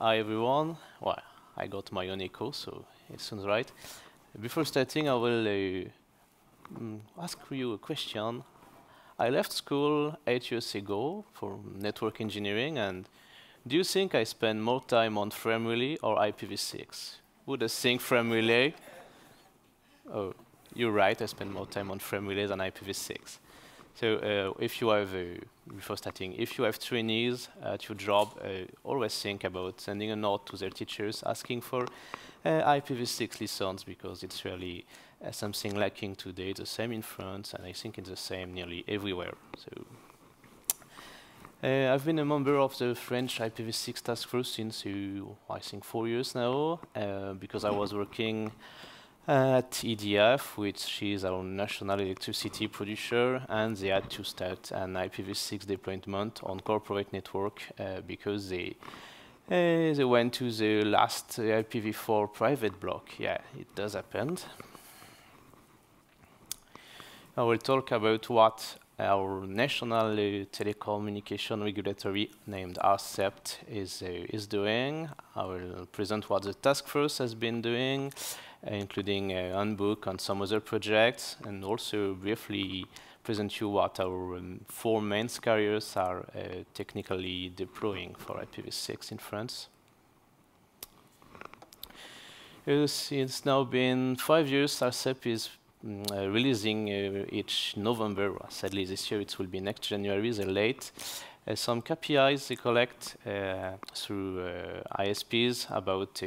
Hi everyone. Well, I got my own echo, so it sounds right. Before starting, I will uh, mm, ask you a question. I left school eight years ago for network engineering, and do you think I spend more time on frame relay or IPv6? Would I think frame relay? Oh, you're right, I spend more time on frame relay than IPv6. So uh, if you have, uh, before starting, if you have trainees at your job, uh, always think about sending a note to their teachers asking for uh, IPv6 lessons because it's really uh, something lacking today. The same in France, and I think it's the same nearly everywhere. So uh, I've been a member of the French IPv6 task force since I think four years now, because I was working at EDF, which is our national electricity producer, and they had to start an IPv6 deployment on corporate network uh, because they uh, they went to the last uh, IPv4 private block. Yeah, it does happen. I will talk about what our national uh, telecommunication regulatory named ARCEP is, uh, is doing. I will present what the task force has been doing, including a handbook and some other projects, and also briefly present you what our um, four main carriers are uh, technically deploying for IPv6 in France. It's, it's now been five years ARCEP is mm, uh, releasing uh, each November. Sadly, this year it will be next January, they're late. Uh, some KPIs they collect uh, through ISPs about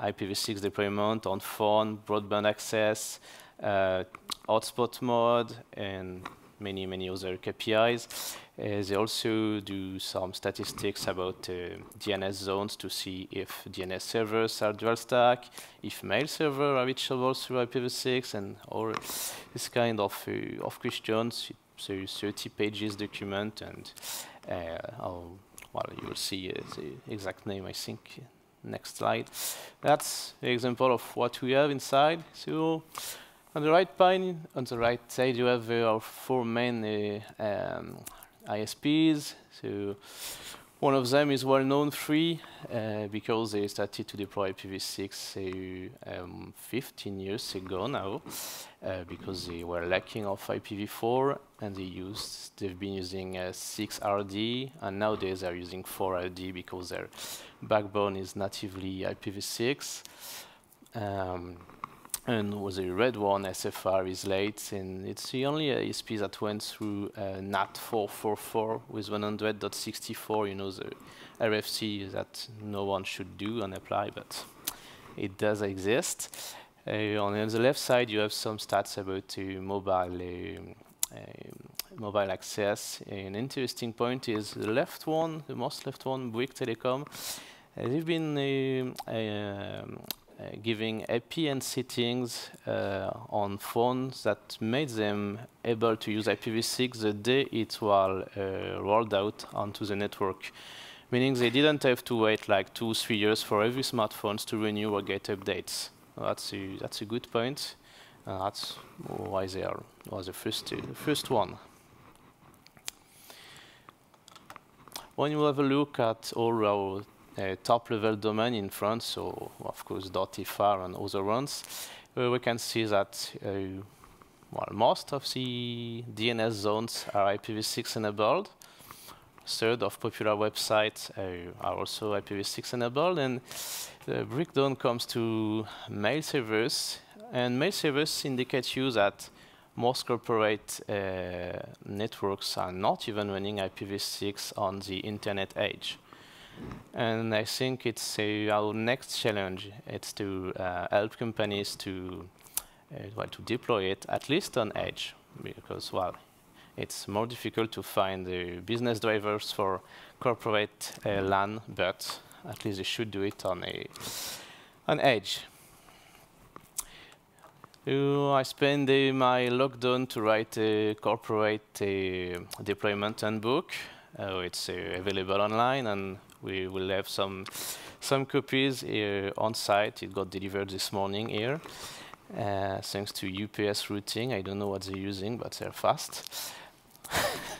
IPv6 deployment on phone, broadband access, uh, hotspot mode, and many, many other KPIs. Uh, they also do some statistics about uh, DNS zones to see if DNS servers are dual stack, if mail servers are reachable through IPv6, and all this kind of, uh, of questions. So 30 pages document, and uh, well, you will see uh, the exact name, I think, Next slide. That's the example of what we have inside. So on the right pane, on the right side, you have uh, our four main uh, um, ISPs. So one of them is well known free uh, because they started to deploy IPv6 uh, um, 15 years ago now uh, because they were lacking of IPv4 and they used they've been using uh, 6RD and nowadays they're using 4RD because their backbone is natively IPv6. Um, and was a red one, SFR is late, and it's the only ISP that went through uh, NAT 444 with 100.64, you know, the RFC that no one should do and apply, but it does exist. Uh, on the left side, you have some stats about uh, mobile um, um, mobile access. An interesting point is the left one, the most left one, Bouygues Telecom. Uh, they've been uh, um, uh, giving APN settings uh, on phones that made them able to use IPv6 the day it was uh, rolled out onto the network. Meaning they didn't have to wait like two, three years for every smartphone to renew or get updates. That's a, that's a good point. Uh, that's why they are was the first, uh, first one. When you have a look at all our uh, top level domain in France, so of course .fr and other ones, uh, we can see that uh, well, most of the DNS zones are IPv6 enabled. Third of popular websites uh, are also IPv6 enabled, and the breakdown comes to mail servers, and mail servers indicate you that most corporate uh, networks are not even running IPv6 on the internet age. And I think it's uh, our next challenge. It's to uh, help companies to uh, well to deploy it at least on edge, because well, it's more difficult to find the business drivers for corporate uh, LAN, but at least they should do it on a on edge. Uh, I spent uh, my lockdown to write a corporate deployment handbook. it's available online and we will have some some copies here on site. It got delivered this morning here, uh, thanks to UPS routing. I don't know what they're using, but they're fast.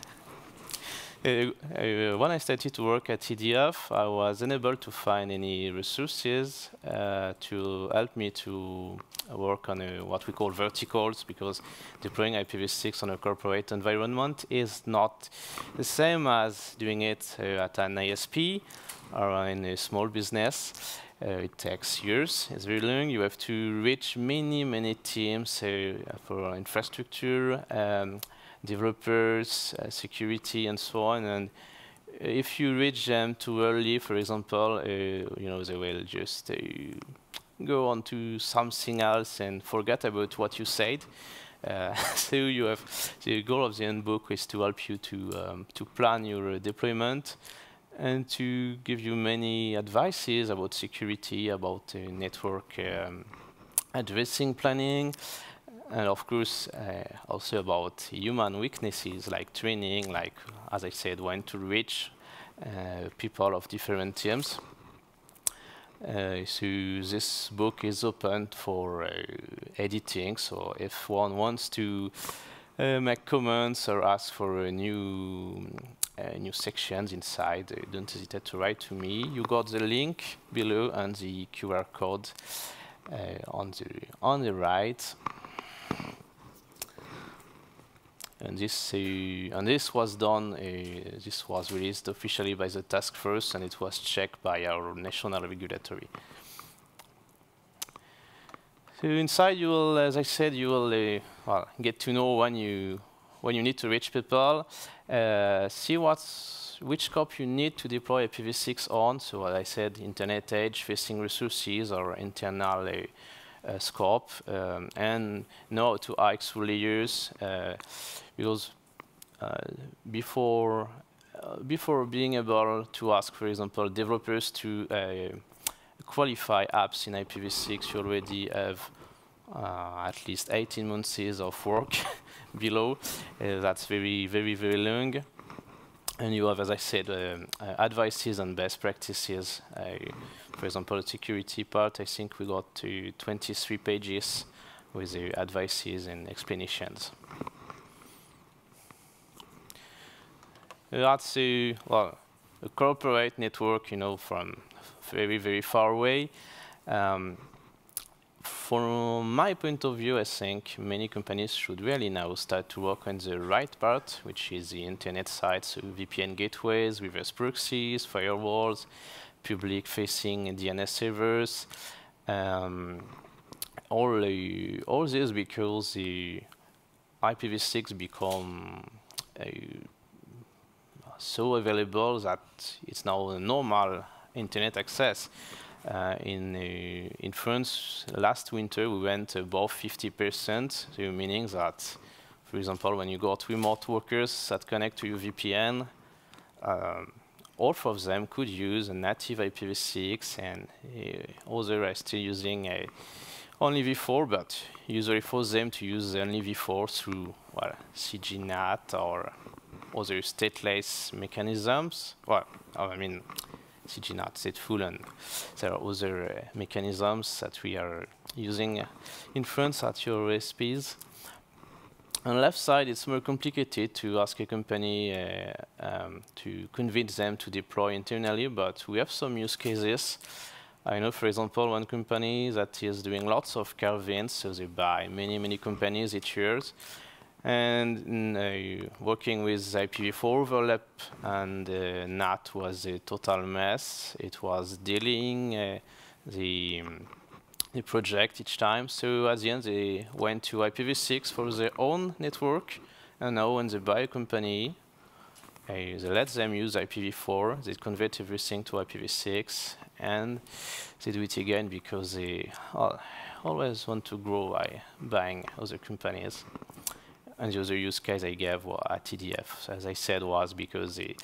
when I started to work at EDF, I was unable to find any resources uh, to help me to work on uh, what we call verticals because deploying IPv6 on a corporate environment is not the same as doing it uh, at an ISP or in a small business. Uh, it takes years, it's very long. You have to reach many, many teams uh, for infrastructure, um, developers, uh, security, and so on. And if you reach them too early, for example, uh, you know, they will just uh, go on to something else and forget about what you said. Uh, so you have the goal of the handbook is to help you to um, to plan your deployment and to give you many advices about security, about uh, network um, addressing planning, and of course uh, also about human weaknesses like training, like as I said, when to reach uh, people of different teams. Uh, so this book is open for uh, editing. So if one wants to uh, make comments or ask for a new uh, new sections inside, don't hesitate to write to me. You got the link below and the QR code on the on the right. And this uh, and this was done. Uh, this was released officially by the task force, and it was checked by our national regulatory. So inside, you will, as I said, you will uh, well, get to know when you when you need to reach people, uh, see what's which scope you need to deploy IPv6 on. So as I said, internet edge, facing resources, or internal uh, scope, um, and how to through layers uh, because uh, before uh, before being able to ask, for example, developers to qualify apps in IPv6, you already have uh, at least 18 months of work below. Uh, that's very, very, very long. And you have, as I said, um, uh, advices and best practices. For example, the security part, I think we got to 23 pages with the advices and explanations. That's a, well, a corporate network, you know, from very, very far away. Um, from my point of view, I think many companies should really now start to work on the right part, which is the internet side, so VPN gateways, reverse proxies, firewalls, public-facing DNS servers, um, all, uh, all this because the IPv6 become uh, so available that it's now a normal internet access. Uh, in uh, in France, last winter we went above 50%, so meaning that, for example, when you got remote workers that connect to your VPN, um, all of them could use a native IPv6, and uh, others are still using a only v4, but usually for them to use only v4 through well, CGNAT or other stateless mechanisms. Well, I mean, CGNAT, stateful, and there are other uh, mechanisms that we are using in France at your OSPs. On the left side, it's more complicated to ask a company uh, um, to convince them to deploy internally, but we have some use cases. I know, for example, one company that is doing lots of car vents, so they buy many, many companies each year, and uh, working with IPv4 overlap and uh, NAT was a total mess. It was dealing uh, the, um, the project each time. So at the end, they went to IPv6 for their own network. And now when they buy a company, uh, they let them use IPv4. They convert everything to IPv6. And they do it again because they always want to grow by buying other companies. And the other use case I gave at EDF, as I said, was because they,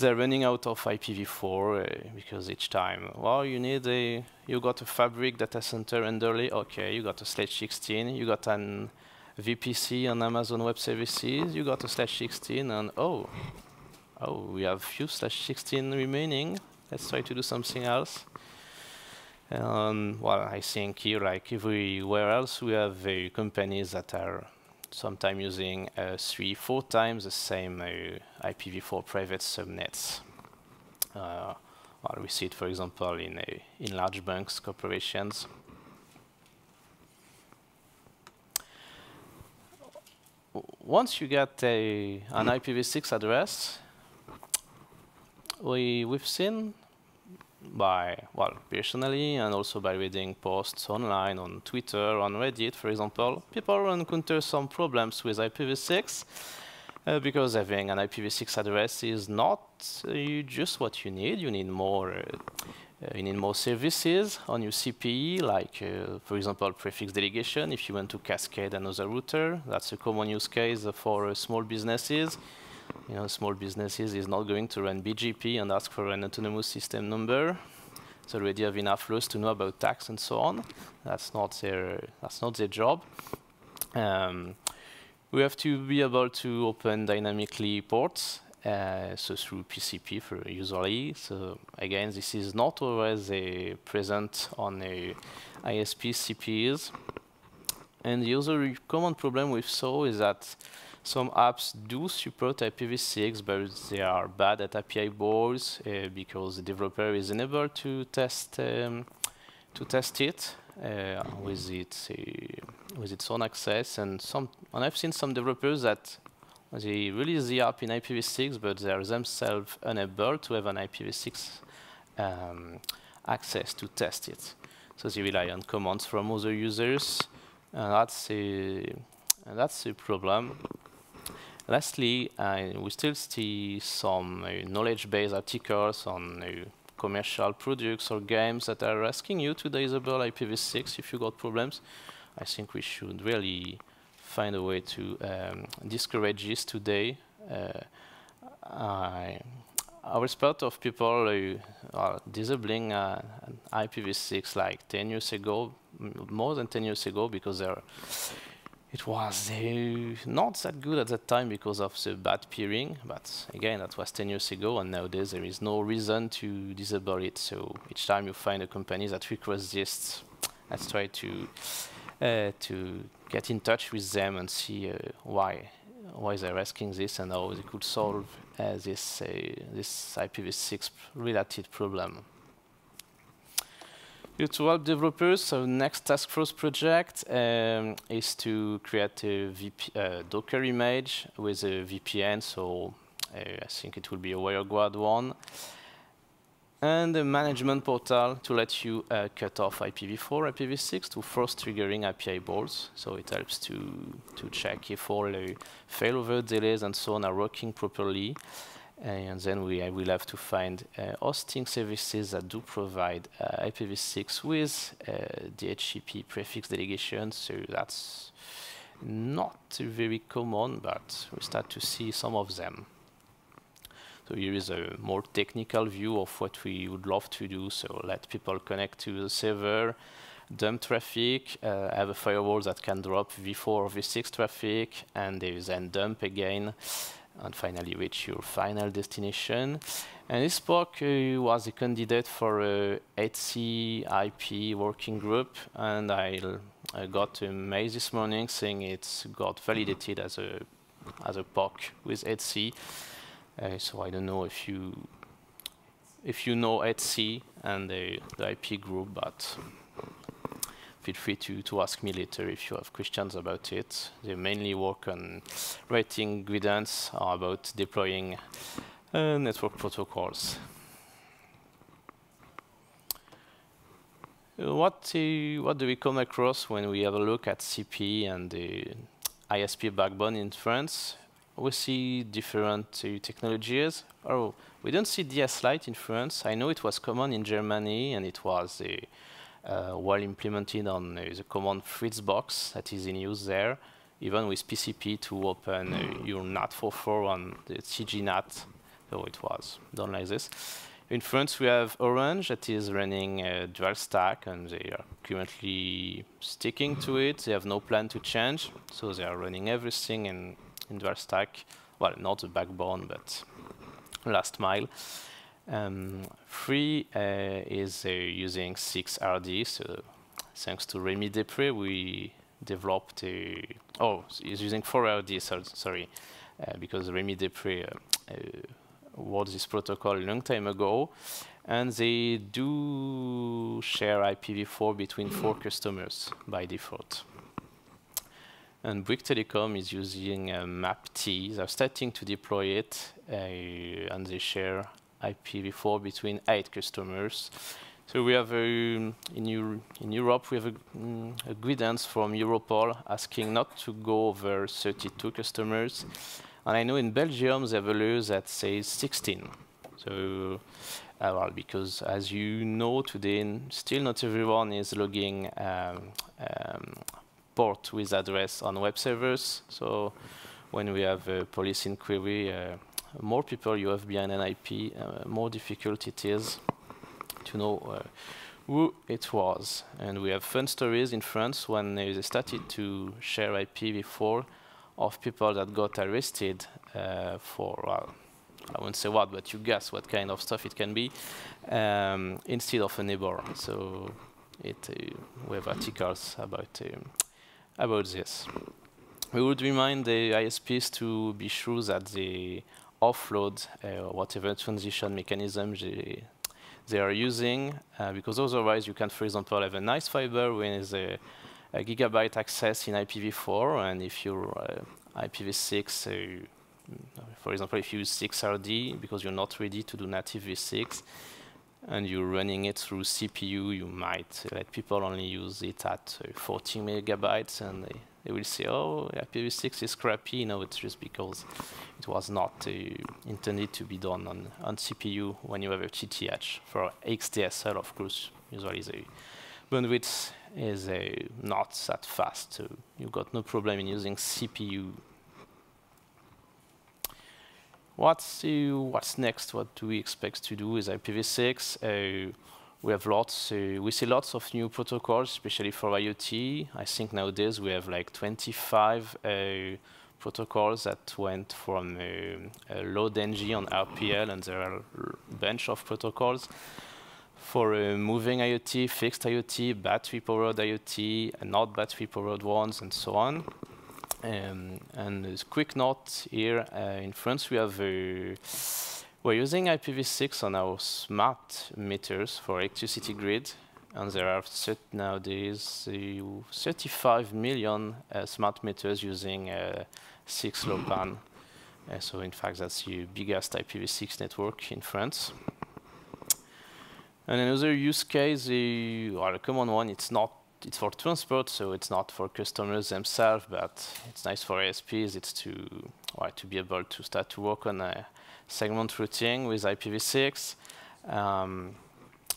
they're running out of IPv4 uh, because each time, well, you need a, you got a fabric data center underlay, okay, you got a slash 16, you got an VPC on Amazon Web Services, you got a slash 16, and oh, oh, we have few slash 16 remaining. Let's try to do something else. Um, well, I think here, like everywhere else, we have uh, companies that are sometimes using uh, three, four times the same uh, IPv4 private subnets. Uh, well, we see it, for example, in, uh, in large banks, corporations. Once you get a, an IPv6 address, we, we've seen by, well, personally and also by reading posts online, on Twitter, on Reddit, for example, people encounter some problems with IPv6 uh, because having an IPv6 address is not uh, just what you need. You need more. Uh, uh you need more services on your CPE, like, uh, for example, prefix delegation. If you want to cascade another router, that's a common use case for uh, small businesses you know, small businesses is not going to run BGP and ask for an autonomous system number. They already have enough laws to know about tax and so on. That's not their, that's not their job. Um, we have to be able to open dynamically ports, uh, so through PCP for usually. So again, this is not always present on a ISP CPEs. And the other common problem we saw is that some apps do support IPv6, but they are bad at Happy Eyeballs uh, because the developer is unable to test um, to test it uh, with its uh, with its own access. And some and I've seen some developers that they release the app in IPv6, but they are themselves unable to have an IPv6 um, access to test it. So they rely on commands from other users, and that's a and that's a problem. Lastly, we still see some uh, knowledge-based articles on uh, commercial products or games that are asking you to disable IPv6 if you got problems. I think we should really find a way to um, discourage this today. Uh, I, our spot of people uh, are disabling uh, IPv6 like 10 years ago, more than 10 years ago, because they're it was uh, not that good at that time because of the bad peering, but again, that was 10 years ago, and nowadays there is no reason to disable it. So each time you find a company that requests this, let's try to uh, to get in touch with them and see uh, why why they're asking this and how they could solve uh, this uh, this IPv6 related problem to help developers, so next task force project um, is to create a VP, uh, Docker image with a VPN, so uh, I think it will be a WireGuard one. And a management portal to let you uh, cut off IPv4, IPv6 to force triggering Happy Eyeballs. So it helps to, to check if all the failover delays and so on are working properly and then we will have to find uh, hosting services that do provide uh, IPv6 with uh, DHCP prefix delegation. So that's not very common, but we start to see some of them. So here is a more technical view of what we would love to do. So let people connect to the server, dump traffic, uh, have a firewall that can drop v4 or v6 traffic, and then dump again and finally reach your final destination. And this book uh, was a candidate for a ETSI IP working group, and I, got a mail this morning saying it's got validated as a as a POC with ETSI. Uh, so I don't know if you if you know ETSI and the, the IP group, but feel free to, to ask me later if you have questions about it. They mainly work on writing guidance about deploying uh, network protocols. What, uh, what do we come across when we have a look at CP and the ISP backbone in France? We see different uh, technologies. Oh, we don't see DS Lite in France. I know it was common in Germany and it was uh, well implemented on uh, the command Fritzbox that is in use there, even with PCP to open uh, your NAT44 on the CGNAT. So it was done like this. In France, we have Orange that is running a dual stack, and they are currently sticking to it. They have no plan to change, so they are running everything in, in dual stack. Well, not the backbone, but last mile. Um, Free uh, is uh, using 6RD, so thanks to Rémi Després, we developed a, oh, is using 4RD, so, sorry, uh, because Rémi Després uh, wrote this protocol a long time ago, and they do share IPv4 between four customers by default. And Bouygues Telecom is using uh, MAPT. They're starting to deploy it, uh, and they share IPv4 between eight customers. So we have a, in, Euro in Europe, we have a, mm, a, guidance from Europol asking not to go over 32 customers. And I know in Belgium, they have a law that says 16. So, uh, well, because as you know today, still not everyone is logging um, um, port with address on web servers. So when we have a police inquiry, uh, more people you have behind an IP, uh, more difficult it is to know uh, who it was. And we have fun stories in France when they started to share IPv4 of people that got arrested uh, for, well, I won't say what, but you guess what kind of stuff it can be, um, instead of a neighbor. So it, uh, we have articles about um, about this. We would remind the ISPs to be sure that they offload uh, whatever transition mechanism they, they are using, uh, because otherwise you can, for example, have a nice fiber with a, a gigabyte access in IPv4, and if you're uh, IPv6, uh, for example, if you use 6RD, because you're not ready to do native v6, and you're running it through CPU, you might let people only use it at uh, 40 megabytes, and they, will say, oh, IPv6 is crappy. No, it's just because it was not uh, intended to be done on, on CPU when you have a TTH. For XDSL, of course, usually the bandwidth is uh, not that fast, so you've got no problem in using CPU What's, uh, what's next? What do we expect to do with IPv6? We have lots, uh, we see lots of new protocols, especially for IoT. I think nowadays we have like 25 uh, protocols that went from uh, LOADng on RPL, and there are a bunch of protocols for uh, moving IoT, fixed IoT, battery-powered IoT, and not battery-powered ones, and so on. Um, and a quick note here, uh, in France we have uh, we're using IPv6 on our smart meters for electricity grid, and there are set nowadays uh, 35 million uh, smart meters using uh, 6LoWPAN. Uh, so in fact that's the biggest IPv6 network in France. And another use case, uh, well, a common one, it's not it's for transport, so it's not for customers themselves, but it's nice for ASPs. It's to well, to be able to start to work on segment routing with IPv6. Um,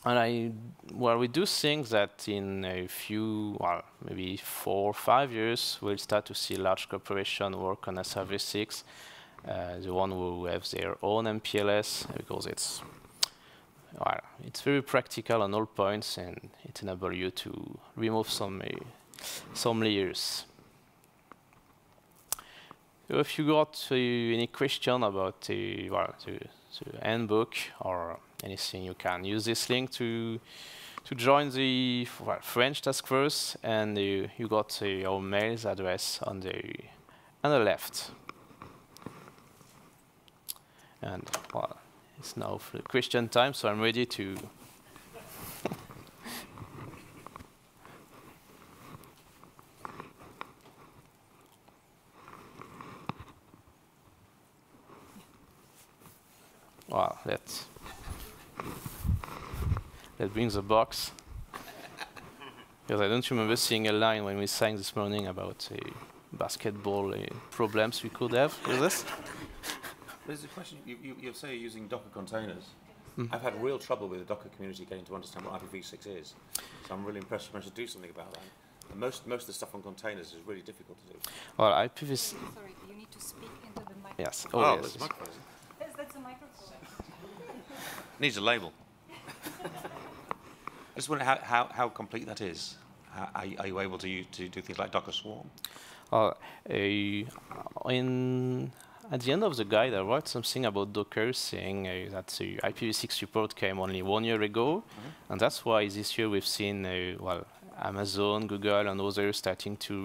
and I, well, we do think that in a few, well, maybe four or five years, we'll start to see large corporations work on SRv6, uh, the one who have their own MPLS, because it's well, it's very practical on all points and it enables you to remove some uh, some layers. If you got uh, any question about well, the, the handbook or anything, you can use this link to to join the well, French task force, and uh, you got uh, our mail's address on the on the left. And well, it's now Christian time, so I'm ready to. Wow, that that brings a box. because I don't remember seeing a line when we sang this morning about uh, basketball uh, problems we could have. Is this? There's a question. You, you, you say you're using Docker containers. Mm. I've had real trouble with the Docker community getting to understand what IPv6 is. So I'm really impressed you managed to do something about that. And most, most of the stuff on containers is really difficult to do. Well, IPv6... Sorry, you need to speak into the microphone. Yes. Oh, oh yes. there's a microphone. Yes, that's a microphone. Needs a label. I just wonder how, how, how complete that is. How, are, you, are you able to, to do things like Docker Swarm? Uh, in at the end of the guide, I wrote something about Docker, saying uh, that the IPv6 support came only one year ago, mm -hmm. and that's why this year we've seen, uh, well, Amazon, Google, and others starting to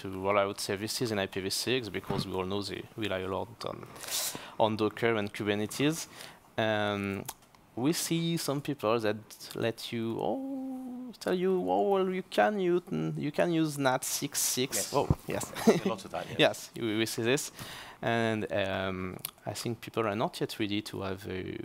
to roll out services in IPv6 because we all know they rely a lot on on Docker and Kubernetes. Um, we see some people that let you oh tell you oh well you can use you can use NAT66 Yes. oh yes a lot of that, yeah. yes we, we see this and um, I think people are not yet ready to have a,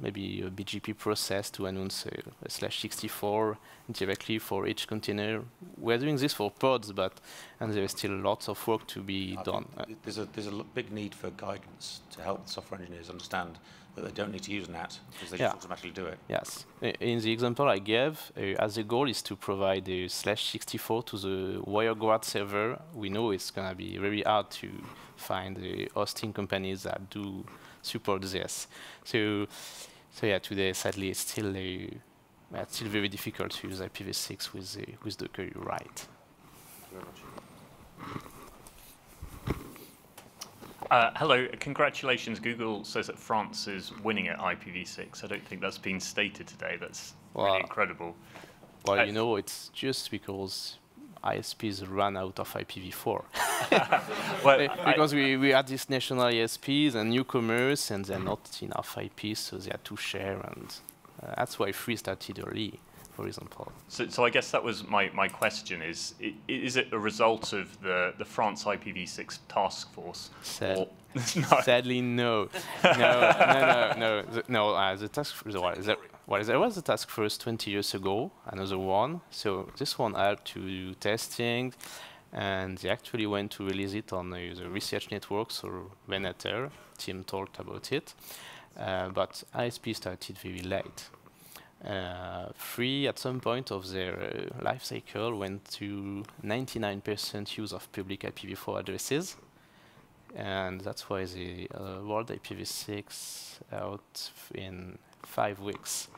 maybe a BGP process to announce a, a slash 64 directly for each container. We're doing this for pods, but and there is still lots of work to be I done. There's a, there's a big need for guidance to help software engineers understand that they don't need to use NAT because they Yeah. just automatically do it. Yes. In the example I gave, uh, as a goal is to provide a slash 64 to the WireGuard server. We know it's going to be very hard to find the hosting companies that do support this. So, so yeah, today sadly it's still a, well, still very difficult to use IPv6 with the, with Docker. You're right. Thank you very much. Uh, hello, congratulations. Google says that France is winning at IPv6. I don't think that's been stated today. That's Wow. really incredible. Well, you know, it's just because ISPs ran out of IPv4. Well, Eh, I- because we, we had these national ISPs and newcomers, and they're not enough IPs, so they had to share, and uh, that's why free started early, for example. so, so I guess that was my, my question is, is it a result of the, the France IPv6 task force? Sad- no, Sadly, no, no, no, no, no, the, no. Uh, the task, the, well, there, was a task force 20 years ago, another one. So this one helped to testing, and they actually went to release it on uh, the research networks or RENATER. Tim talked about it, uh, but ISP started very late. Uh, free at some point of their uh, life cycle went to 99% use of public IPv4 addresses and that's why the uh, World IPv6 out in five weeks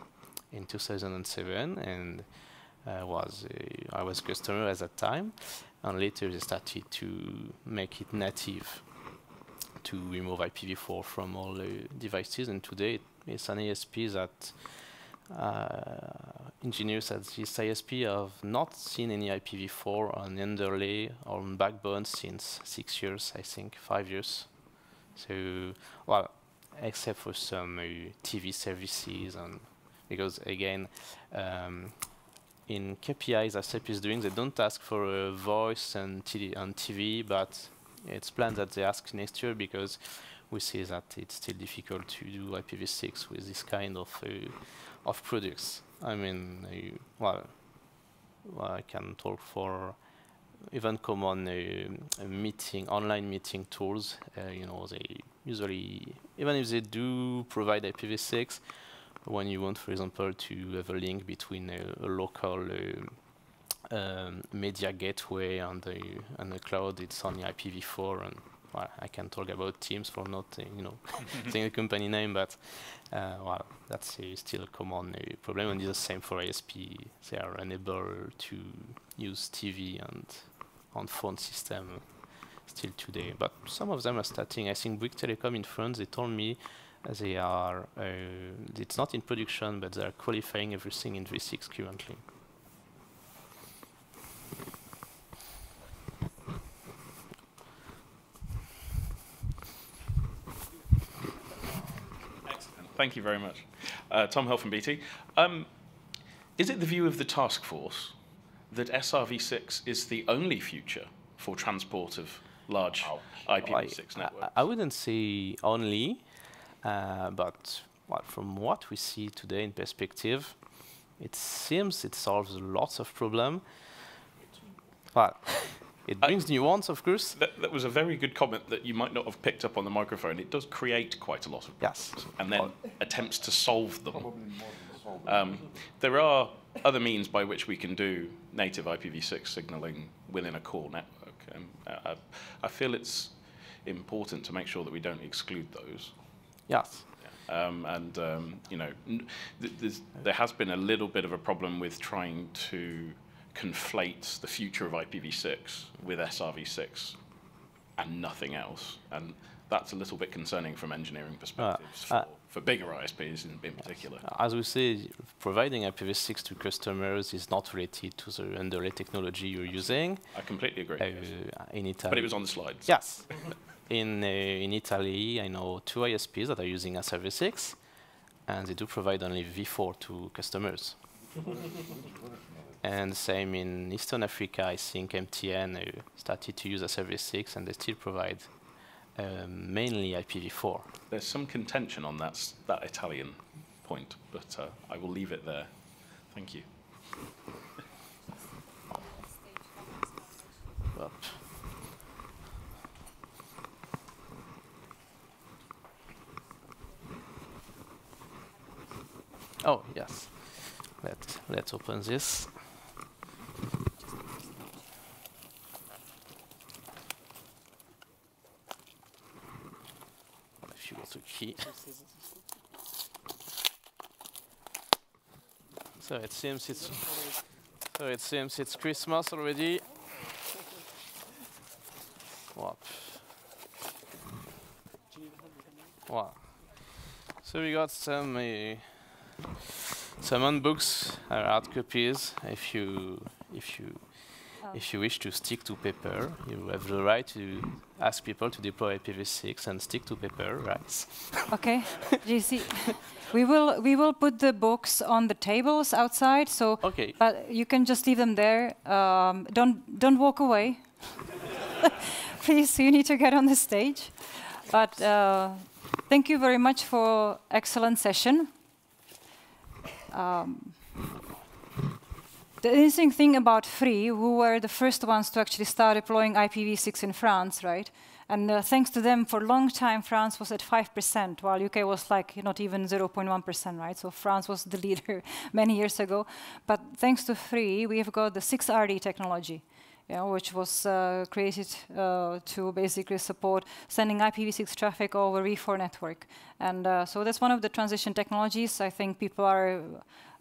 in 2007, and uh, was I was customer at that time, and later they started to make it native to remove IPv4 from all the devices, and today it's an ASP that uh, engineers at this ISP have not seen any IPv4 on underlay or on backbone since six years, I think, five years. So, well, except for some uh, TV services, and because again, um, in KPIs ARCEP is doing, they don't ask for a voice and TV, and TV, but it's planned that they ask next year because we see that it's still difficult to do IPv6 with this kind of uh, of products. I mean, uh, well, well, I can talk for even common uh, meeting, online meeting tools. Uh, you know, they usually, even if they do provide IPv6, when you want, for example, to have a link between a, a local uh, um, media gateway and the and the cloud, it's only IPv4 and well, I can talk about Teams for not, uh, you know, saying the company name, but uh, well, that's uh, still a common uh, problem, and it's the same for ISP. They are unable to use TV and on phone system still today, but some of them are starting. I think Bouygues Telecom in France, they told me they are. Uh, it's not in production, but they are qualifying everything in V6 currently. Excellent. Thank you very much. Uh, Tom Hill from BT. Um, is it the view of the task force that SRv6 is the only future for transport of large IPv6 I- networks? I, I wouldn't say only, but well, from what we see today in perspective, it seems it solves lots of problem. But it I- brings nuance, of course. That, that was a very good comment that you might not have picked up on the microphone. It does create quite a lot of Yes. problems and then attempts to solve them. Um, there are other means by which we can do native IPv6 signaling within a core network. And uh, I, I feel it's important to make sure that we don't exclude those. Yes. Um, and um, you know, there's, there has been a little bit of a problem with trying to conflate the future of IPv6 with SRv6 and nothing else, and that's a little bit concerning from engineering perspectives uh, for, for bigger ISPs in, in particular. As we say, providing IPv6 to customers is not related to the underlay technology you're using. I completely agree. Uh, yes. Italy, But it was on the slides. Yes. in uh, in Italy, I know two ISPs that are using SRv6, and they do provide only v4 to customers. and same in Eastern Africa, I think MTN uh, started to use a SRv6, and they still provide um, mainly IPv4. There's some contention on that, that Italian point, but uh, I will leave it there. Thank you. But oh yes, let let's open this. If you go to key. So it seems it's so it seems it's Christmas already. Wow. Wow. So we got some uh, some handbooks, are hard copies. If you if you if you wish to stick to paper, you have the right to ask people to deploy IPv6 and stick to paper, right? Okay, JC, we will we will put the books on the tables outside. So, Okay. but you can just leave them there. Um, don't don't walk away, please. You need to get on the stage. But uh, thank you very much for excellent session. Um, the interesting thing about Free, who were the first ones to actually start deploying IPv6 in France, right? And uh, thanks to them, for a long time, France was at 5%, while UK was like not even 0.1%, right? So France was the leader many years ago. But thanks to Free, we have got the 6RD technology, you know, which was uh, created uh, to basically support sending IPv6 traffic over V4 network. And uh, so that's one of the transition technologies. I think people are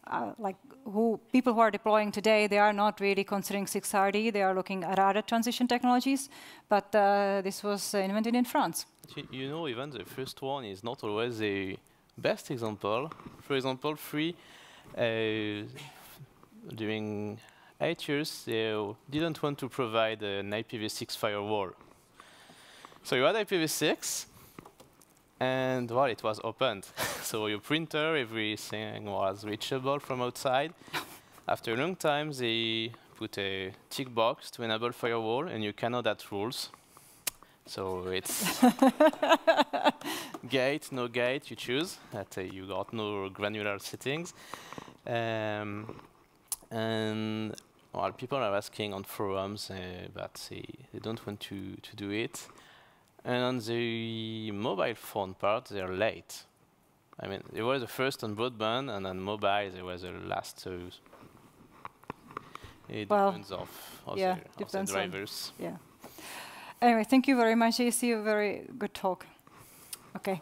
uh, like who people who are deploying today, they are not really considering 6RD. They are looking at other transition technologies. But uh, this was uh, invented in France. You, know, even the first one is not always the best example. For example, free during years, they didn't want to provide an IPv6 firewall. So you had IPv6, and well, it was opened. so your printer, everything was reachable from outside. After a long time, they put a tick box to enable firewall, and you cannot add rules. So it's gate, no gate, you choose. That uh, you got no granular settings. Um, and well, people are asking on forums, uh, but they, they don't want to, to do it. And on the mobile phone part, they're late. I mean, they were the first on broadband, and on mobile, they were the last. So it Well, depends of, of, yeah, the, of the depends on- drivers. Yeah. Anyway, thank you very much, JC. A very good talk. Okay.